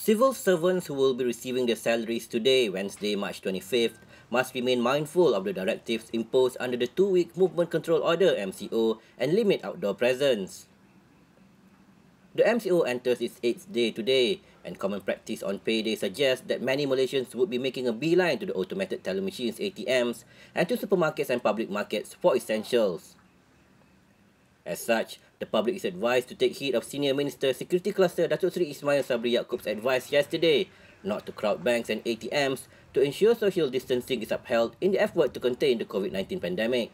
Civil servants who will be receiving their salaries today, Wednesday, March 25th, must remain mindful of the directives imposed under the two-week Movement Control Order MCO and limit outdoor presence. The MCO enters its eighth day today, and common practice on payday suggests that many Malaysians would be making a beeline to the automated teller machines ATMs and to supermarkets and public markets for essentials. As such, the public is advised to take heed of Senior Minister Security Cluster Datuk Seri Ismail Sabri Yaakob's advice yesterday not to crowd banks and ATMs to ensure social distancing is upheld in the effort to contain the COVID-19 pandemic.